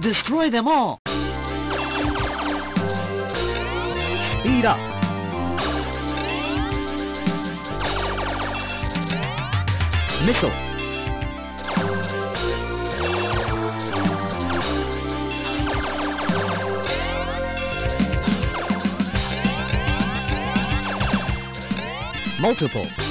Destroy them all! Speed up! Missile! Multiple.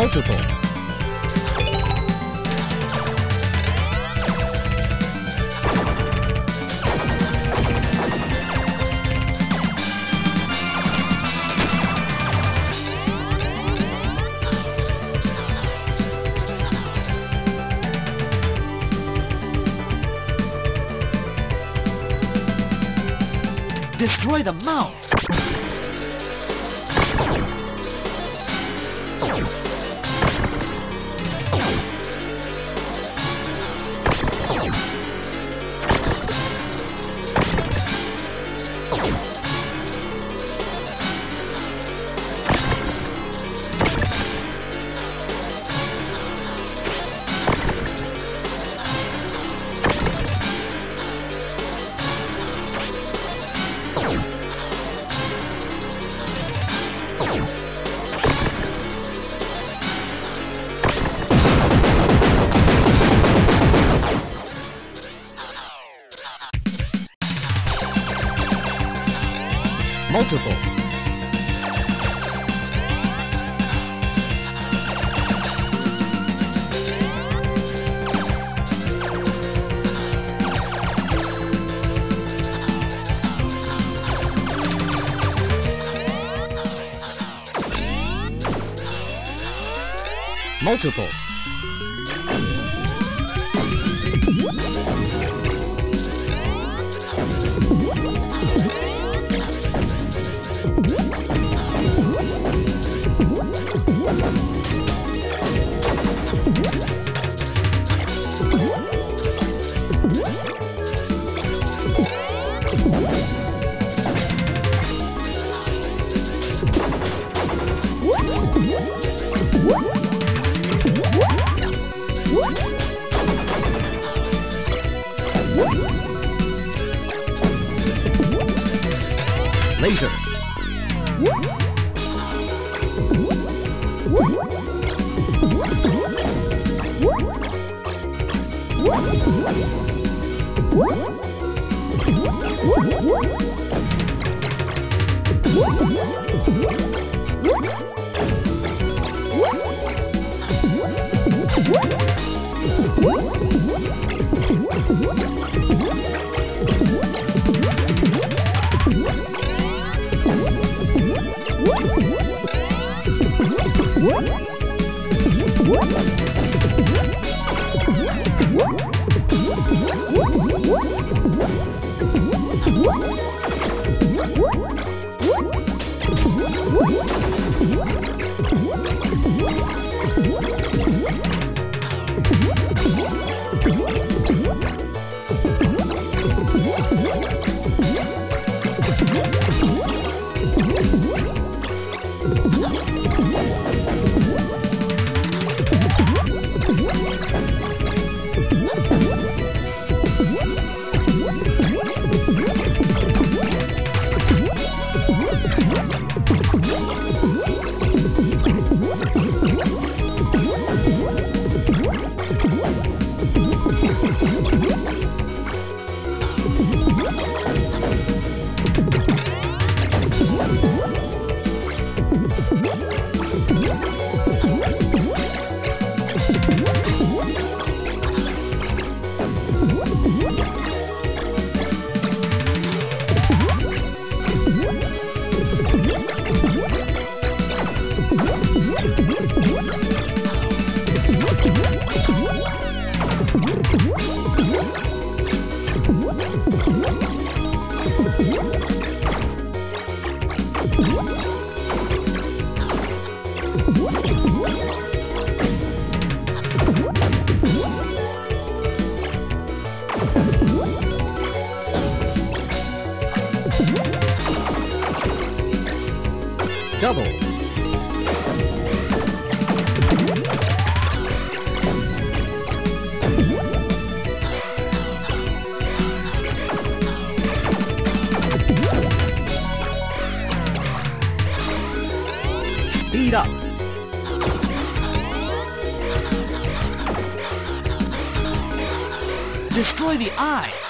Multiple. Destroy the mouth! 男もうちょっと。later. What? Woo! Double. Speed up. Destroy the eye.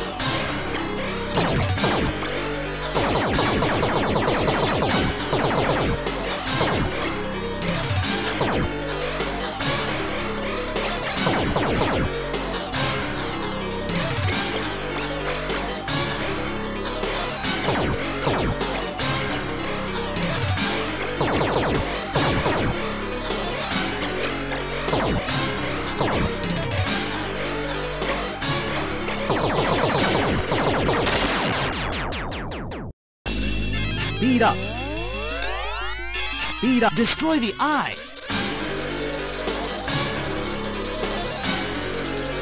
Speed up. Beat up. Destroy the eye.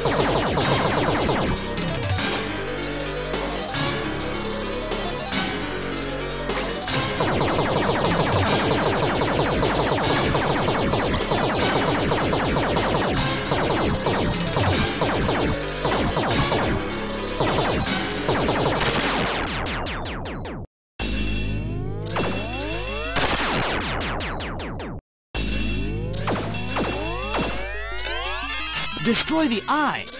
Oh, Destroy the eye.